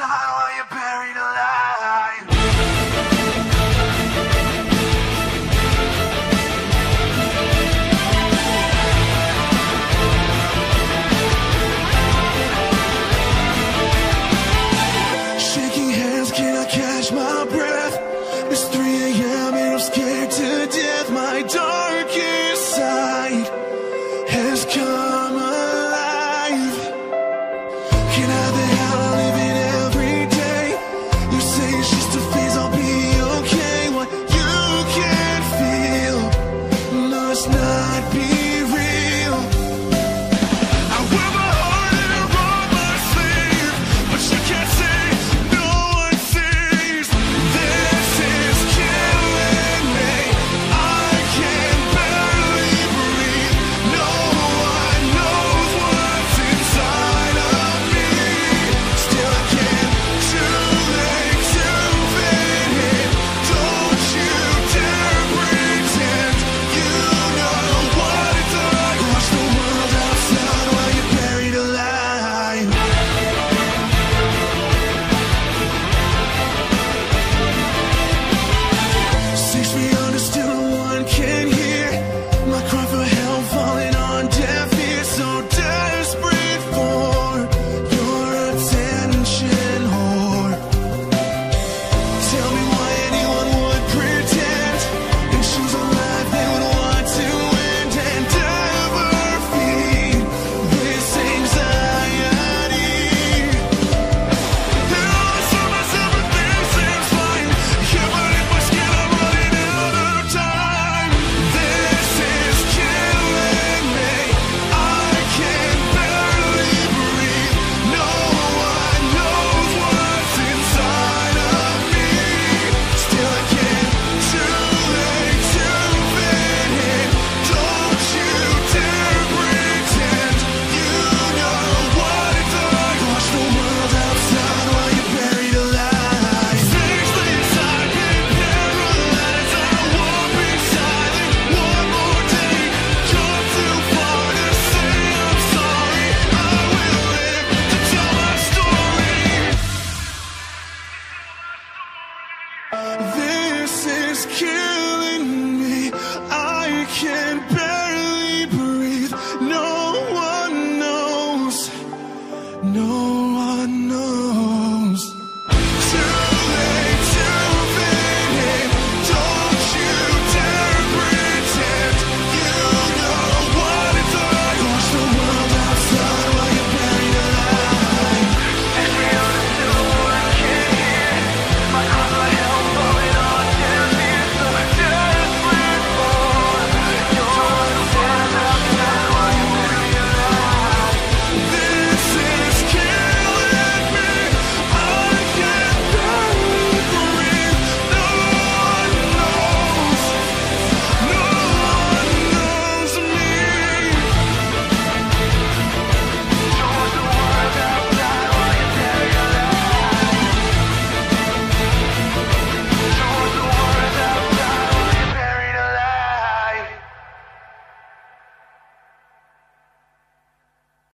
how I appear. i know.